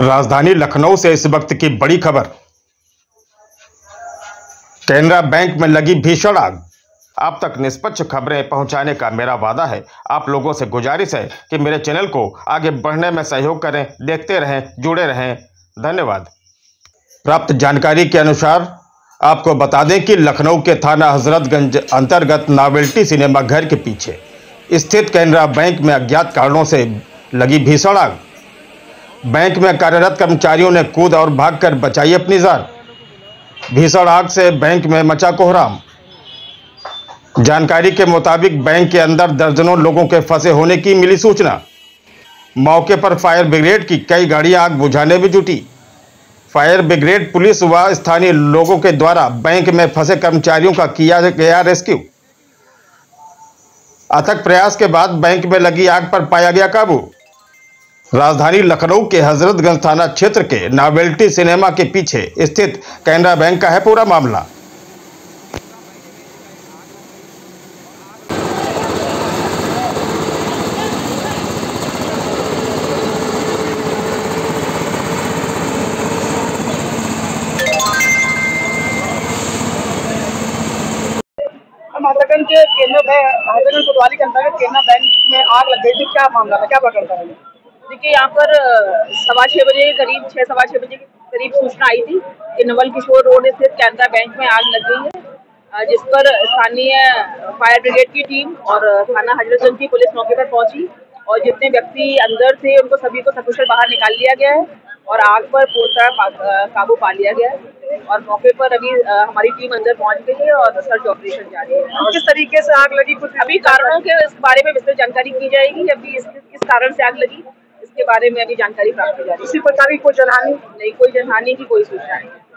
राजधानी लखनऊ से इस वक्त की बड़ी खबर। कैनरा बैंक में लगी भीषण आग। आप तक निष्पक्ष खबरें पहुँचाने का मेरा वादा है। आप लोगों से गुजारिश है कि मेरे चैनल को आगे बढ़ने में सहयोग करें, देखते रहें, जुड़े रहें। धन्यवाद। प्राप्त जानकारी के अनुसार, आपको बता दें कि लखनऊ के थाना हजरतगंज अंतर्गत नावेल्टी सिनेमा घर के पीछे स्थित कैनरा बैंक में अज्ञात कारणों से लगी भीषण आग। बैंक में कार्यरत कर्मचारियों ने कूद और भागकर बचाई अपनी जान। भीषण आग से बैंक में मचा कोहराम। जानकारी के मुताबिक बैंक के अंदर दर्जनों लोगों के फंसे होने की मिली सूचना। मौके पर फायर ब्रिगेड की कई गाड़ियाँ आग बुझाने में जुटी। फायर ब्रिगेड, पुलिस व स्थानीय लोगों के द्वारा बैंक में फंसे कर्मचारियों का किया गया रेस्क्यू। अथक प्रयास के बाद बैंक में लगी आग पर पाया गया काबू। राजधानी लखनऊ के हजरतगंज थाना क्षेत्र के नावेल्टी सिनेमा के पीछे स्थित कैनरा बैंक का है पूरा मामला। के केंद्र बैंक कोतवाली के अंतर्गत केंद्र बैंक में आग लग गई थी। क्या मामला था? क्या प्रकरण था? देखिए यहाँ पर सवा छः बजे के करीब छः सवा छः बजे के करीब सूचना आई थी कि नवल किशोर रोड स्थित कैनरा बैंक में आग लग गई है जिस पर स्थानीय फायर ब्रिगेड की टीम और थाना हजरतगंज की पुलिस मौके पर पहुँची और जितने व्यक्ति अंदर थे उनको सभी को सकुशल बाहर निकाल लिया गया है और आग पर पूरी तरह काबू पा लिया गया है और मौके पर अभी हमारी टीम अंदर पहुँच गई है और सर्च ऑपरेशन जारी है। किस तरीके से आग लगी कुछ अभी कारणों के इस बारे में विस्तृत जानकारी की जाएगी अभी इस किस कारण से आग लगी। इसके बारे में अभी जानकारी प्राप्त हो जा रही है। किसी प्रकार की कोई जनहानि? नहीं कोई जनहानि की कोई सूचना नहीं है।